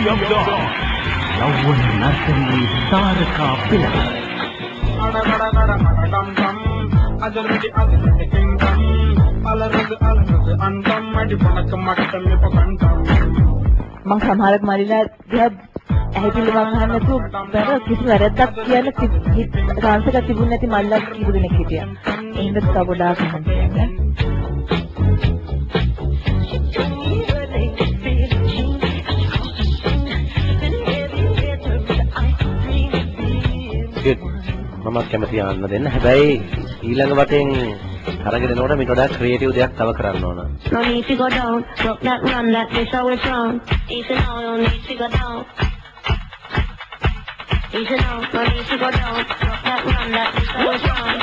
යව්වන නර්තනයේ තාරකා පෙළ අදරටි අදරටි කෙන්කම් අලරද අලරද අන්තම් මඩි පොණක මට්ටම් මෙප කන්තම් මම සමහරක් මරිලා දිහා ඇහිපිලි මම අහන්න නැතුව බර කිසි වැරද්දක් කියන්න තිබ්බ chance එක තිබුණ නැති මල්ලා කීප දෙනෙක් හිටියා. එහෙමත් කවදාක හන්දියක්. මමත් කැමති ආන්න දෙන්න හැබැයි ඊළඟ වටෙන් අරගෙන එනකොට මීට වඩා ක්‍රියේටිව් දෙයක් තව කරන්න ඕන No need to go down, rock that run that this how it's wrong. Easy now, no need to go down. Easy now, no need to go down, rock that run that this how it's wrong.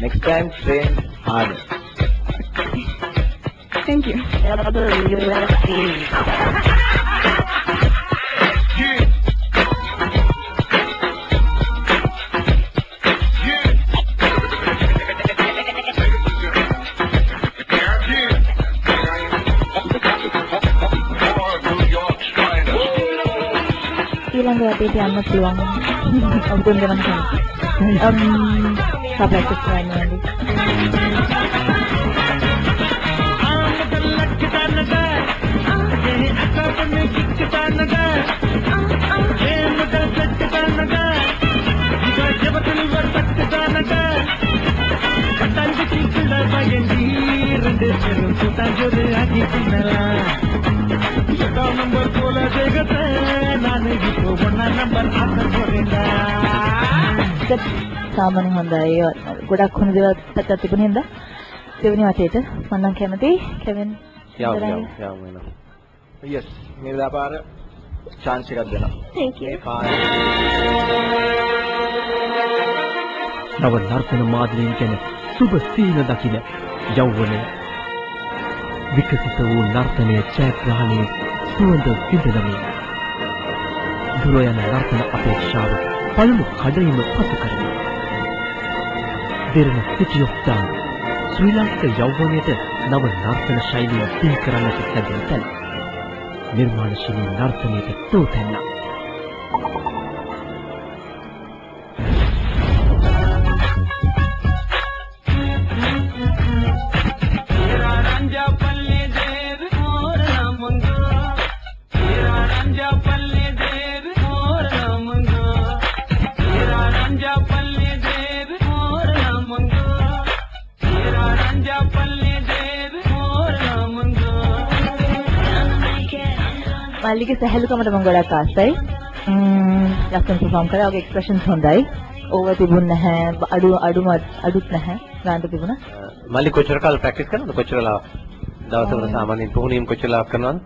next time train Thank you. Ilang dua tiga amat luang. Ampun teman-teman. Um, Stop like this right now, Andy. Number ಸೋಲ ಜಗತ್ತ ನಾನೇ ಬಿಟ್ಟು ಬಣ್ಣ number ಆತ ඒක සාමාන්‍ය හොඳයි. ගොඩක් හොඳ දේවල් පැත්තක් තිබුණ හින්දා. දෙවෙනි වටේට මම නම් කැමතියි කෙවින් යමු යමු යමු එනවා yes මේ වෙලාවපාර chance එකක් දෙනවා. Thank you. නව නර්තන මාධ්‍යයෙන් ගැන සුබ සීන දකින යෞවනය විකසිත වූ නර්තනයේ ඡායාග්‍රහණයේ සුවඳ විඳනමින් දුර යන නර්තන අපේක්ෂාව පළමු කඩයිම පසු කරමි. දෙරණ සිටි ඔෆ් ඩාන් ශ්‍රී ලාංකික යෞවනයට නව නර්තන ශෛලිය සිහි කරන්නට සැදෙන තැන. නිර්මාණශීලී නර්තනයට තෝතැන්න. මල්ලිගේ සැහැල්ලුකමට මම ගොඩක් ආසයි. ම්ම් ලස්සන perform කරා. ඔගේ expressions හොඳයි. ඕව තිබුණ නැහැ. අඩු අඩුම අඩුත් නැහැ. ගානට තිබුණා. මල්ලි කොච්චර කාල ප්‍රැක්ටිස් කරනවද කොච්චර ලා දවසකට සාමාන්‍යයෙන් පුහුණුවීම් කොච්චර ලා කරනවද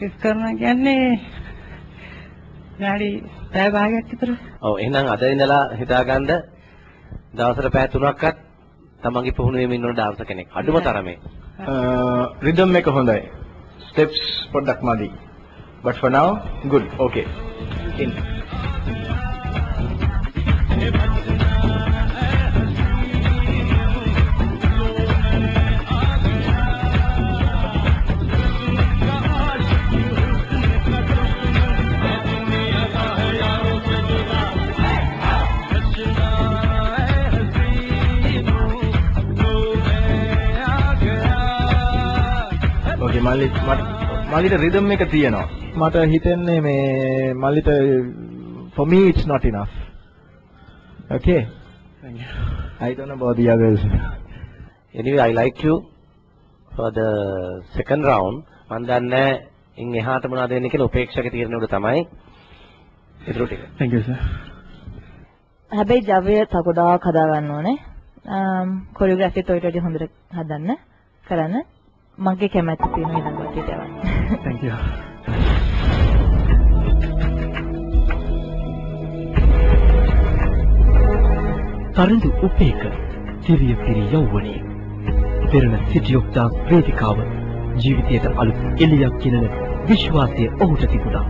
ඉස් කරනවා කියන්නේ ගාඩි පැය භාගයක් විතර ඔව් එහෙනම් අද ඉඳලා හිතාගන්න දවසට පැය 3ක්වත් තමන්ගේ පුහුණුවීමේ ඉන්න ඩාන්සර් කෙනෙක් අඩුම තරමේ රිදම් එක හොඳයි ස්ටෙප්ස් පොඩ්ඩක් මදි but for now good okay in okay මල්ලි මට මල්ලිට රිදම් එක තියෙනවා මට හිතෙන්නේ මේ මල්ලිට for me it's not enough. Okay? I don't know about the others. Anyway I like you for the second round. මම දන්නේ ඉන් එහාට මොනවද වෙන්නේ කියලා උපේක්ෂක තීරණ උඩ තමයි ඉතුරු ටික. Thank you sir. හැබැයි ජවය ගොඩාක් හදා ගන්න ඕනේ. කොරියෝග්‍රැෆිත් ඔයිට වඩා හොඳට හදන්න කරන්න. මගේ කැමැත්ත තියෙනවා ඊළඟ වටේට යවන්න. thank you තරඳු උපේක සිරිය පිරි යෞවනයේ පෙරණ සිටි ඔෆ් ඩාන්ස් වේදිකාව ජීවිතයට අලුත් එළියක් කිනන විශ්වාසය ඔහුට තිබුණා.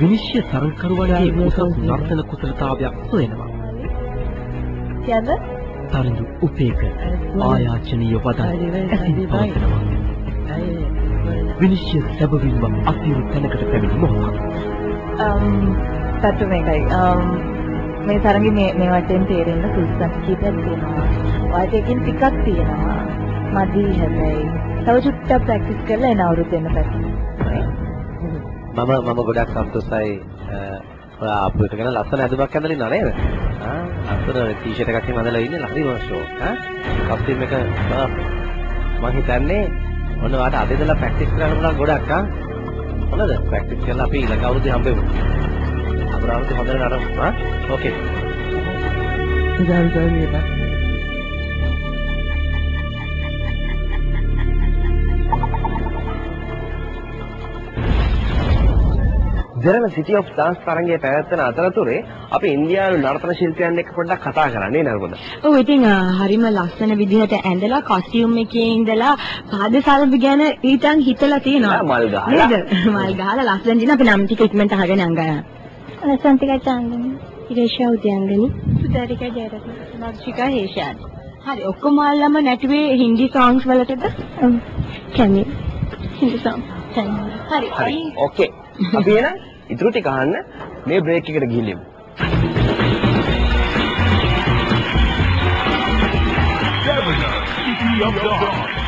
විනිශ්චය තරඟකරුවන්ගේ උසස් නර්තන කුසලතාවයක් සොයනවා. කියන්න තරිඳු උපේක ආයාචනීය වදන් ඇසින් පවත්නවා. විනිශ්චය සැබවින්ම අතිරු තැනකට පැමිණි මොහොතක්. සතු මේකයි මේ තරගේ මේ මේ වටෙන් තේරෙන්න සුදුසුකම් කීපයක් තියෙනවා. එකකින් ටිකක් තියෙනවා. මදි හැබැයි. තව චුට්ටක් ප්‍රැක්ටිස් කරලා එන අවුරුද්ද එන්න පැති. මම මම ගොඩක් සතුටුයි අ, ඔයා ආපු එක ගැන ලස්සන ඇඳුමක් ඇඳලා ඉන්නා නේද? ආ ලස්සන ටී-ෂර්ට් එකක් එහෙම ඇඳලා ඉන්නේ හරිම ෂෝ. ඈ කස්ටියුම් එක ආ, මම හිතන්නේ ඔන්න ඔයාට අද ඉඳලා ප්‍රැක්ටිස් කරන්න පුළුවන් ගොඩක් ආ. හොඳද? ප්‍රැක්ටිස් කරලා අපි ඊළඟ අවුරුද්දේ හම්බෙමු. අපරාවෘත්ති හොඳට නරමු ආ. ඕකේ. ඉතින් සල්ලියට දෙරණ සිටි ඔෆ් ඩාන්ස් තරඟයේ පැවැත්වෙන අතරතුරේ අපි ඉන්දියානු නර්තන ශිල්පියන් එක්ක පොඩ්ඩක් කතා කරන්නේ නේද? ඔව් ඉතින් හරිම ලස්සන විදිහට ඇඳලා කොස්ටියුම් එකේ ඉඳලා පාදසාරබි ගැන ඊටන් හිතලා තියෙනවා. මල් ගහලා. නේද? මල් ගහලා ලස්සන දින අපි නම් ටික ඉක්මනට අහගෙන අංගයන්. වසන්තිකා චාන්දනි ඉරේෂා උද්‍යංගනි සුධාරිකා ජයරත්න ලක්ෂිකා හේෂාන්. හරි ඔක්කොම අල්ලම නැටුවේ හින්දි songs වලටද? කැමි හින්දු සම් හරි. හරි. ඕකේ. අපි එන ඉතුරු ටික අහන්න මේ බ්‍රේක් එකට ගිහිල්ලෙමු. City of the Heart.